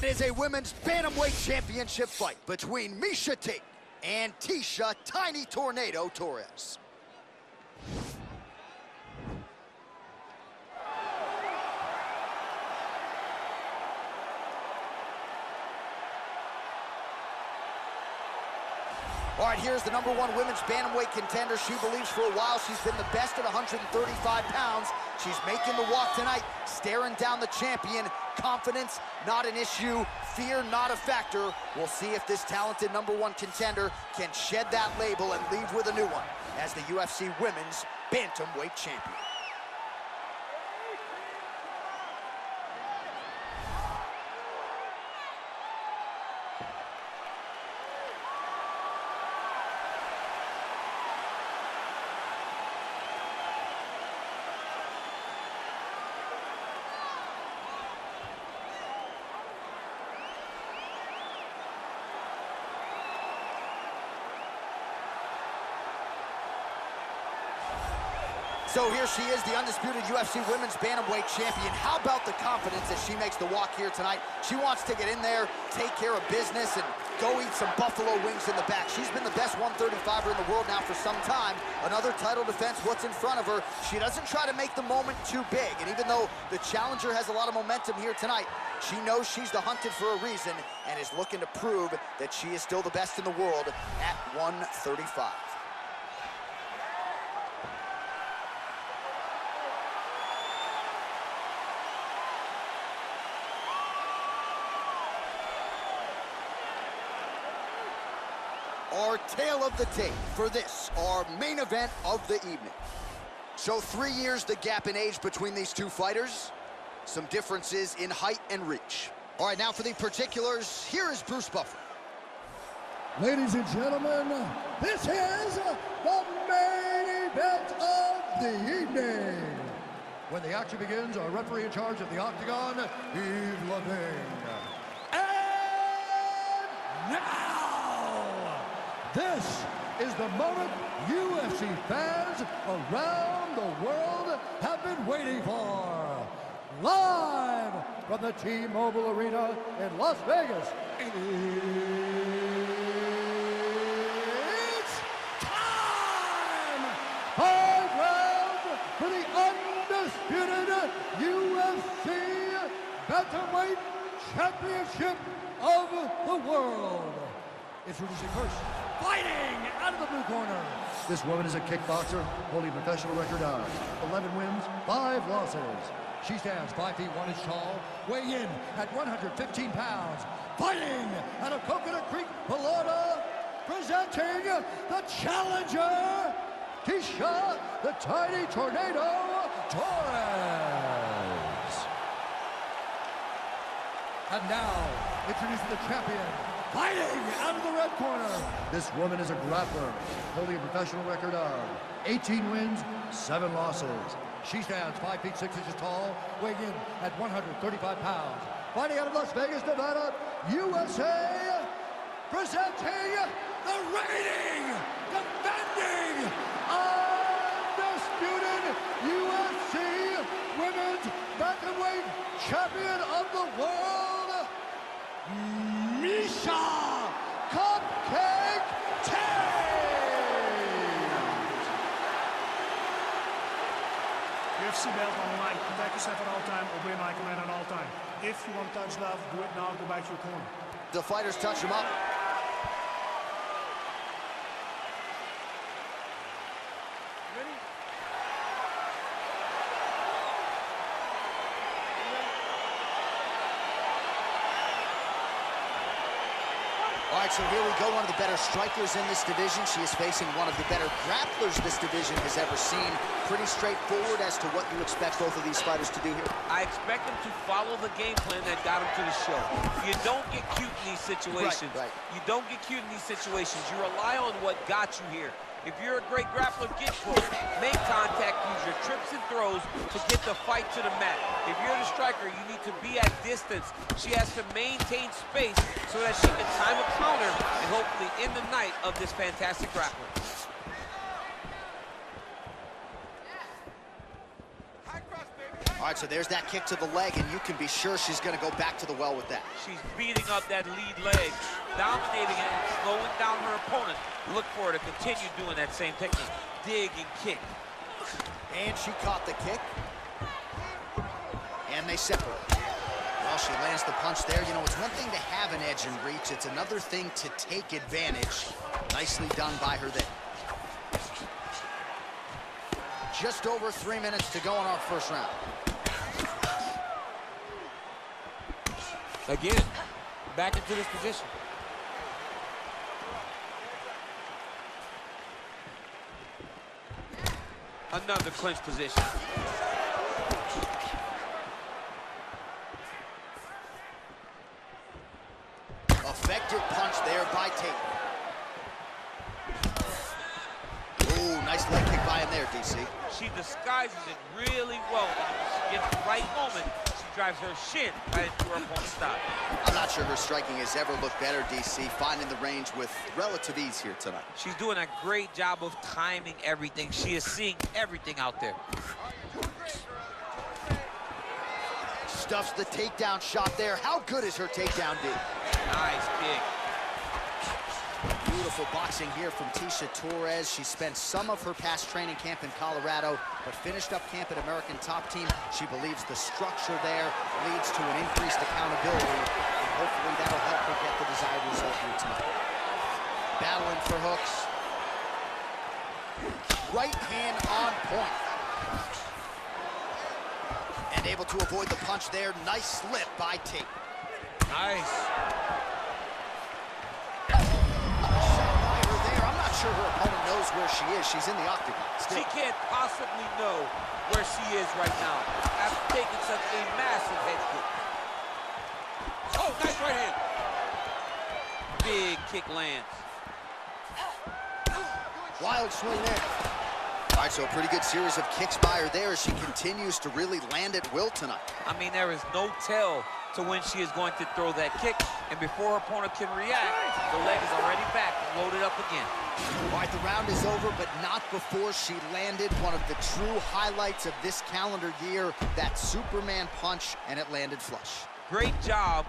It is a women's bantamweight championship fight between Miesha Tate and Tecia Tiny Tornado Torres. All right, here's the number one women's bantamweight contender. She believes for a while she's been the best at 135 pounds. She's making the walk tonight, staring down the champion. Confidence, not an issue. Fear, not a factor. We'll see if this talented number one contender can shed that label and leave with a new one as the UFC Women's Bantamweight Champion. So here she is, the undisputed UFC Women's Bantamweight Champion. How about the confidence as she makes the walk here tonight? She wants to get in there, take care of business, and go eat some buffalo wings in the back. She's been the best 135er in the world now for some time. Another title defense, what's in front of her. She doesn't try to make the moment too big. And even though the challenger has a lot of momentum here tonight, she knows she's the hunted for a reason and is looking to prove that she is still the best in the world at 135. Our tale of the tape for this, our main event of the evening. So three years the gap in age between these two fighters. Some differences in height and reach. All right, now for the particulars, here is Bruce Buffer. Ladies and gentlemen, this is the main event of the evening. When the action begins, our referee in charge of the Octagon, Yves Lavigne. And now, this is the moment UFC fans around the world have been waiting for. Live from the T-Mobile Arena in Las Vegas. It's time! Five rounds for the undisputed UFC Bantamweight Championship of the world. Introducing first, fighting out of the blue corner. This woman is a kickboxer, holding a professional record of 11 wins, 5 losses. She stands 5 feet 1 inch tall, weighing in at 115 pounds. Fighting out of Coconut Creek, Florida, presenting the challenger, Keisha, the Tiny Tornado Torres. And now, introducing the champion, fighting out of the red corner. This woman is a grappler, holding a professional record of 18 wins, 7 losses. She stands 5 feet 6 inches tall, weighing in at 135 pounds. Fighting out of Las Vegas, Nevada, USA, presenting the reigning, defending, undisputed UFC Women's Bantamweight Champion of the World, Miesha Cupcake Tate! UFC belt online. Protect yourself at all time. Obey my command at all time. If you want to touch love, do it now. Go back to your corner. The fighters touch him up. All right, so here we go. One of the better strikers in this division. She is facing one of the better grapplers this division has ever seen. Pretty straightforward as to what you expect both of these fighters to do here. I expect them to follow the game plan that got them to the show. You don't get cute in these situations. Right, right. You don't get cute in these situations. You rely on what got you here. If you're a great grappler, get close. Make contact, use your trips and throws to get the fight to the mat. If you're the striker, you need to be at distance. She has to maintain space so that she can time a counter and hopefully end the night of this fantastic grappler. All right, so there's that kick to the leg, and you can be sure she's going to go back to the well with that. She's beating up that lead leg, dominating it, and slowing down her opponent. Look for her to continue doing that same technique. Dig and kick. And she caught the kick. And they separate. Well, she lands the punch there. You know, it's one thing to have an edge and reach. It's another thing to take advantage. Nicely done by her there. Just over three minutes to go in our first round. Again, back into this position. Another clinch position. Effective punch there by Tate. Ooh, nice leg kick by him there, DC. She disguises it really well. She gets the right moment, drives her shin right into her opponent's thigh. I'm not sure her striking has ever looked better, DC, finding the range with relative ease here tonight. She's doing a great job of timing everything. She is seeing everything out there. Stuffs the takedown shot there. How good is her takedown, D? Nice kick. Beautiful boxing here from Tecia Torres. She spent some of her past training camp in Colorado, but finished up camp at American Top Team. She believes the structure there leads to an increased accountability, and hopefully that'll help her get the desired result here tonight. Battling for hooks. Right hand on point. And able to avoid the punch there. Nice slip by Tate. Nice. Sure her opponent knows where she is. She's in the octagon. Still. She can't possibly know where she is right now after taking such a massive head kick. Oh, nice right hand. Big kick lands. Wild swing there. All right, so a pretty good series of kicks by her there as she continues to really land at will tonight. I mean, there is no tell to when she is going to throw that kick, and before her opponent can react, the leg is already back loaded up again. All right, the round is over, but not before she landed one of the true highlights of this calendar year, that Superman punch, and it landed flush. Great job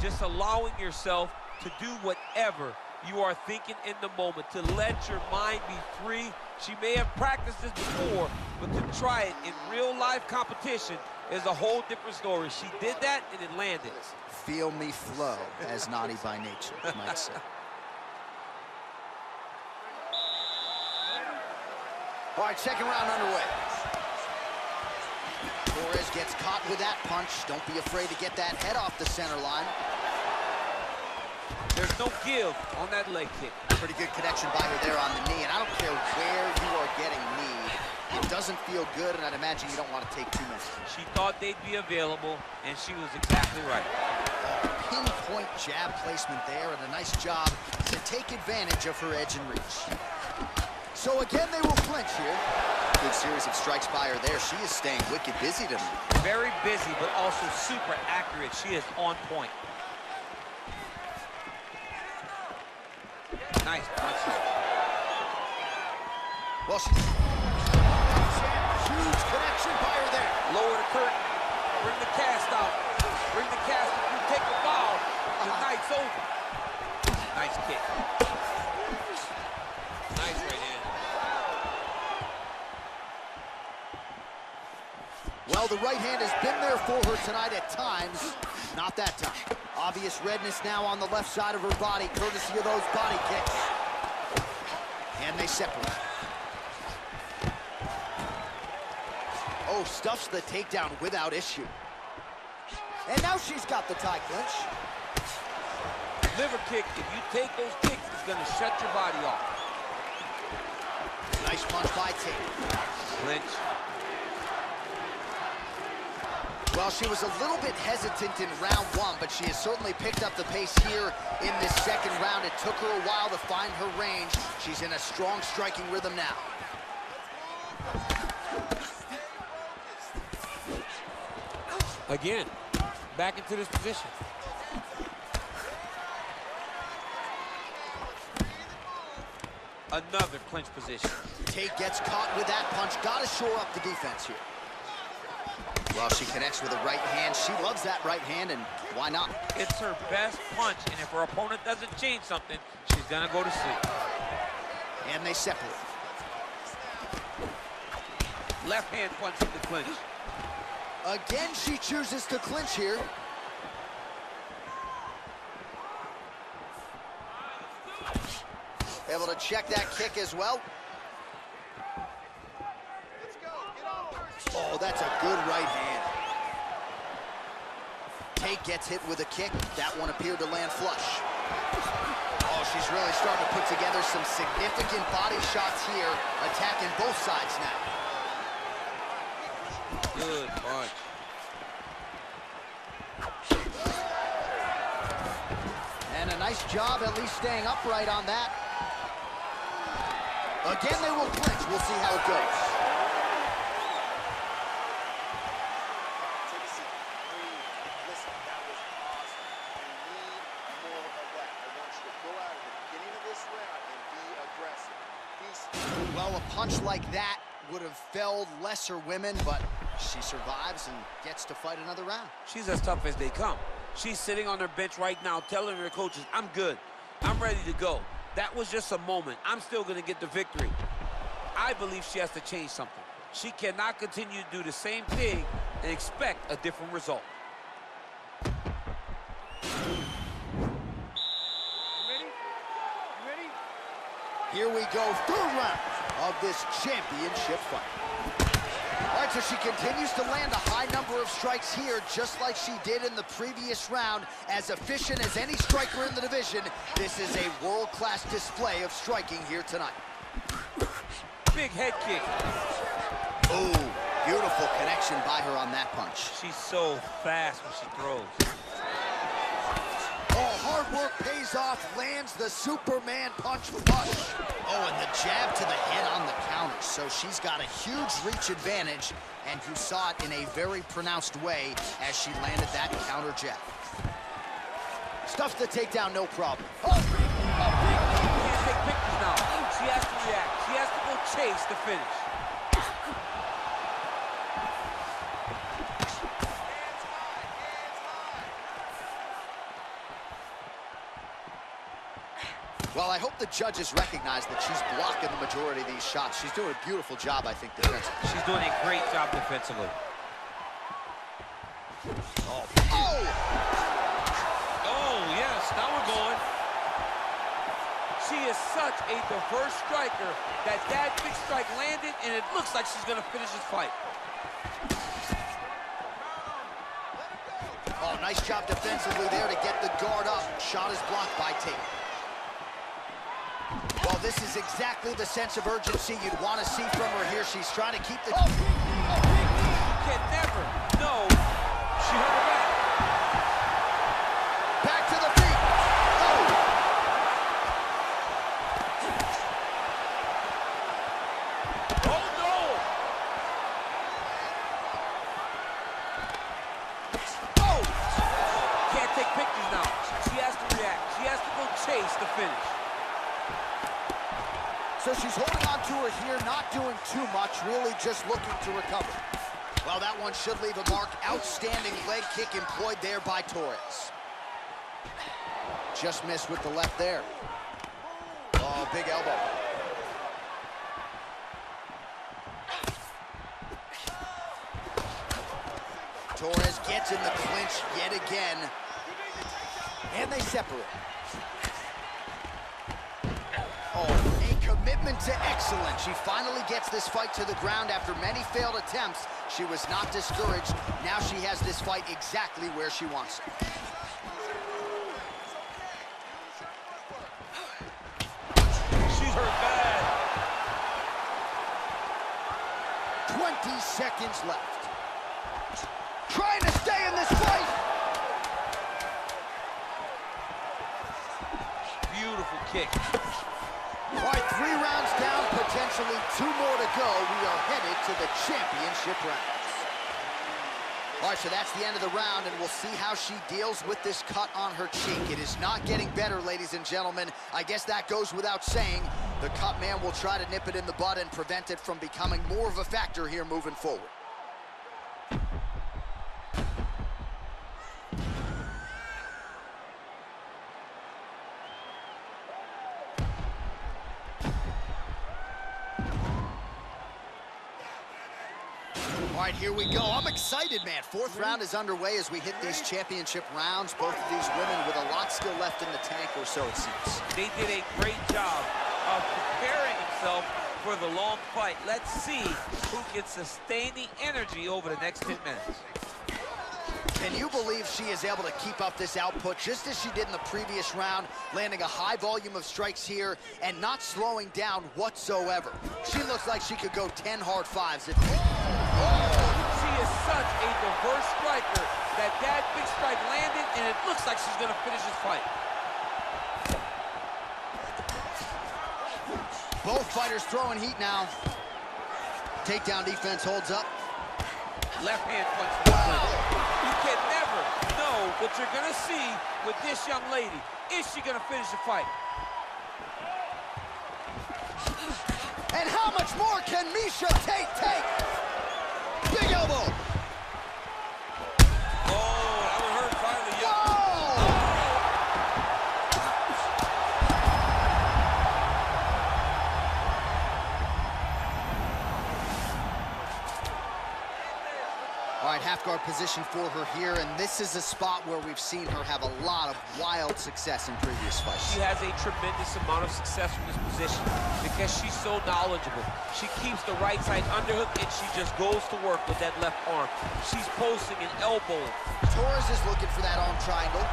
just allowing yourself to do whatever you are thinking in the moment, to let your mind be free. She may have practiced this before, but to try it in real life competition is a whole different story. She did that and it landed. Feel me flow, as naughty by nature might say. All right, second round underway. Torres gets caught with that punch. Don't be afraid to get that head off the center line. There's no give on that leg kick. Pretty good connection by her there on the knee, and I don't care where you are getting knee. It doesn't feel good, and I'd imagine you don't want to take too many. She thought they'd be available, and she was exactly right. A Pinpoint jab placement there, and a nice job to take advantage of her edge and reach. So again, they will clinch here. Good series of strikes by her there. She is staying wicked busy tonight. Very busy, but also super accurate. She is on point. Nice punches. Well, she's... Connection by her there. Lower the curtain. Bring the cast out. Bring the cast through. Take the bow. The uh-huh. night's over. Nice kick. Nice right hand. Well, the right hand has been there for her tonight at times. Not that time. Obvious redness now on the left side of her body, courtesy of those body kicks. And they separate. Oh, stuffs the takedown without issue. And now she's got the tie clinch. Liver kick, if you take those kicks, it's gonna shut your body off. Nice punch by Tate. Clinch. Well, she was a little bit hesitant in round one, but she has certainly picked up the pace here in this second round. It took her a while to find her range. She's in a strong striking rhythm now. Again, back into this position. Another clinch position. Tate gets caught with that punch. Got to shore up the defense here. Well, she connects with a right hand. She loves that right hand, and why not? It's her best punch, and if her opponent doesn't change something, she's gonna go to sleep. And they separate. Left hand punch in the clinch. Again, she chooses to clinch here. Able to check that kick as well. Oh, that's a good right hand. Tate gets hit with a kick. That one appeared to land flush. Oh, she's really starting to put together some significant body shots here, attacking both sides now. Good punch. And a nice job at least staying upright on that. Again, they will clinch. We'll see how it goes. Well, a punch like that would have felled lesser women, but she survives and gets to fight another round. She's as tough as they come. She's sitting on her bench right now telling her coaches, I'm good. I'm ready to go. That was just a moment. I'm still going to get the victory. I believe she has to change something. She cannot continue to do the same thing and expect a different result. Here we go, third round of this championship fight. All right, so she continues to land a high number of strikes here, just like she did in the previous round. As efficient as any striker in the division, this is a world-class display of striking here tonight. Big head kick. Ooh, beautiful connection by her on that punch. She's so fast when she throws. Hard work pays off, lands the Superman punch flush. Oh, and the jab to the head on the counter. So she's got a huge reach advantage, and you saw it in a very pronounced way as she landed that counter jab. Stuffs the takedown, no problem. Oh, Can't take pictures now. She has to react. She has to go chase the finish. Well, I hope the judges recognize that she's blocking the majority of these shots. She's doing a beautiful job, I think, defensively. She's doing a great job defensively. Oh, oh! Oh, yes, now we're going. She is such a diverse striker that that big strike landed, and it looks like she's gonna finish this fight. Oh, nice job defensively there to get the guard up. Shot is blocked by Tate. This is exactly the sense of urgency you'd want to see from her here. She's trying to keep the... You can never know. Just looking to recover. Well, that one should leave a mark. Outstanding leg kick employed there by Torres. Just missed with the left there. Oh, big elbow. Torres gets in the clinch yet again. And they separate. Commitment to excellence. She finally gets this fight to the ground after many failed attempts. She was not discouraged. Now she has this fight exactly where she wants it. She's hurt bad. 20 seconds left. Trying to stay in this fight. Beautiful kick. All right, three rounds down, potentially two more to go. We are headed to the championship rounds. All right, so that's the end of the round, and we'll see how she deals with this cut on her cheek. It is not getting better, ladies and gentlemen. I guess that goes without saying. The cut man will try to nip it in the bud and prevent it from becoming more of a factor here moving forward. Excited, man. Fourth round is underway as we hit these championship rounds. Both of these women with a lot still left in the tank, or so it seems. They did a great job of preparing himself for the long fight. Let's see who can sustain the energy over the next 10 minutes. Can you believe she is able to keep up this output just as she did in the previous round, landing a high volume of strikes here and not slowing down whatsoever? She looks like she could go 10 hard fives. If... Such a diverse striker that that big strike landed, and it looks like she's going to finish this fight. Both fighters throwing heat now. Takedown defense holds up. Left hand punch. You can never know what you're going to see with this young lady. Is she going to finish the fight? And how much more can Miesha Tate take? Big elbow. Guard position for her here, and this is a spot where we've seen her have a lot of wild success in previous fights. She has a tremendous amount of success from this position because she's so knowledgeable. She keeps the right side underhook and she just goes to work with that left arm. She's posting an elbow. Torres is looking for that arm triangle.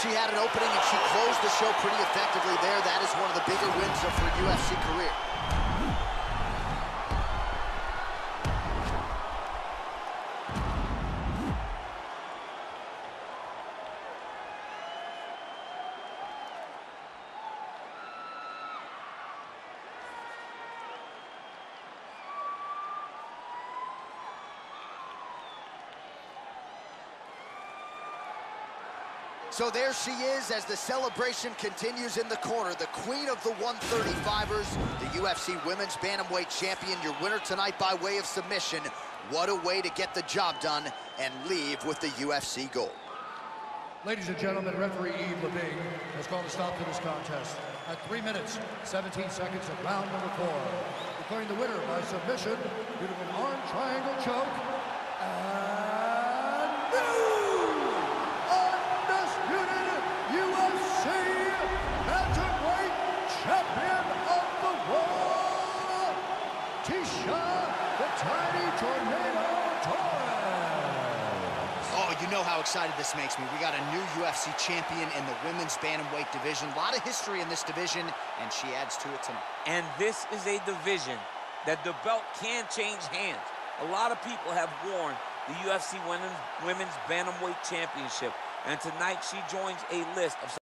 She had an opening and she closed the show pretty effectively there. That is one of the bigger wins of her UFC career. So there she is as the celebration continues in the corner. The queen of the 135ers, the UFC Women's Bantamweight Champion, your winner tonight by way of submission. What a way to get the job done and leave with the UFC gold. Ladies and gentlemen, referee Yves Lavigne has called a stop to this contest at 3 minutes, 17 seconds of round number four, declaring the winner by submission due to an arm triangle choke and new undisputed UFC bantamweight champion of the world, Tecia the Tiny Tornado Torres. Oh, you know how excited this makes me. We got a new UFC champion in the women's bantamweight division. A lot of history in this division, and she adds to it tonight. And this is a division that the belt can change hands. A lot of people have worn the UFC Women's, Women's Bantamweight Championship. And tonight she joins a list of